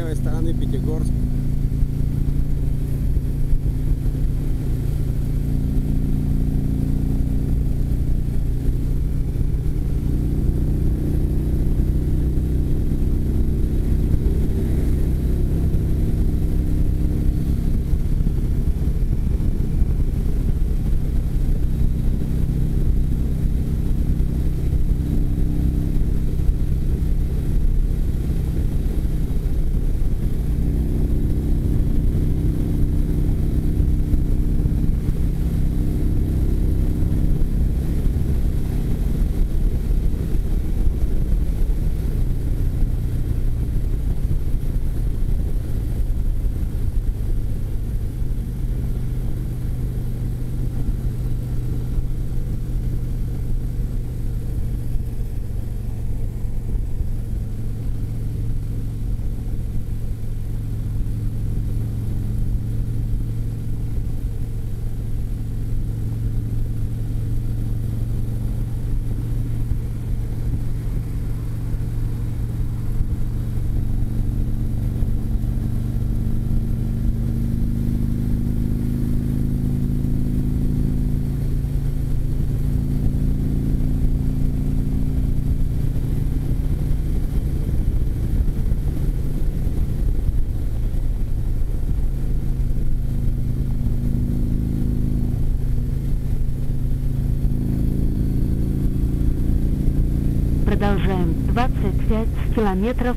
левой стороны Пятигорск. Продолжаем. 25 километров